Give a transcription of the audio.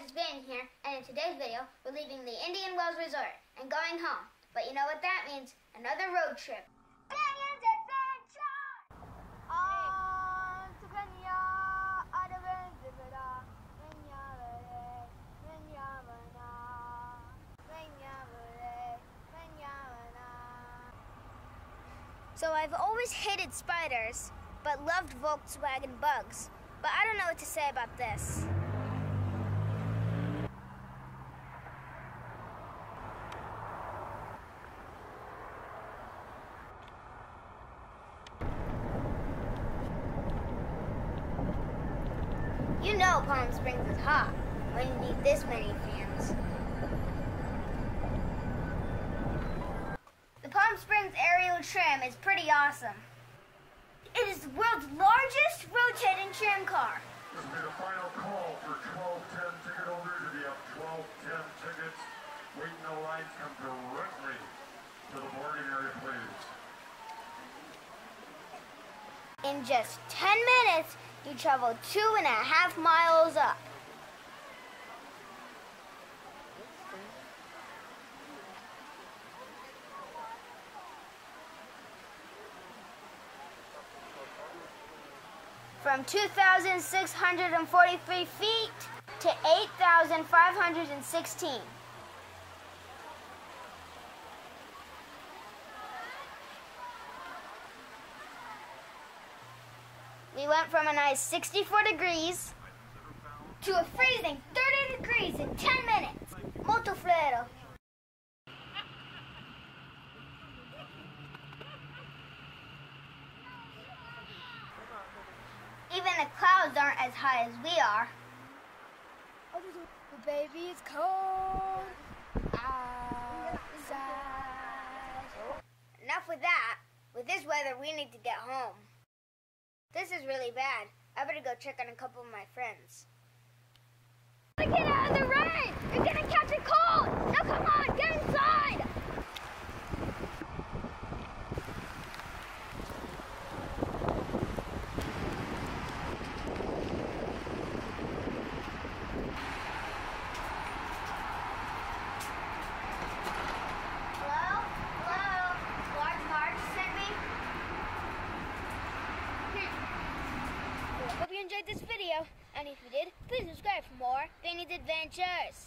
guys, it's Van here, and in today's video, we're leaving the Indian Wells Resort and going home. But you know what that means? Another road trip. Banyan's Adventure! So I've always hated spiders, but loved Volkswagen bugs. But I don't know what to say about this. You know Palm Springs is hot when you need this many fans. The Palm Springs aerial tram is pretty awesome. It is the world's largest rotating tram car. This will be the final call for 1210 ticket holders. If you have 1210 tickets, wait in the line, come directly to the boarding area, please. In just 10 minutes, you travel two and a half miles up. From 2,643 feet to 8,516. We went from a nice 64 degrees to a freezing 30 degrees in 10 minutes. Molto freddo. Even the clouds aren't as high as we are. The baby is cold outside. Enough with that. With this weather, we need to get home. This is really bad. I better go check on a couple of my friends. Get out of the rain! Enjoyed this video, and if you did, please subscribe for more Banyan's Adventures.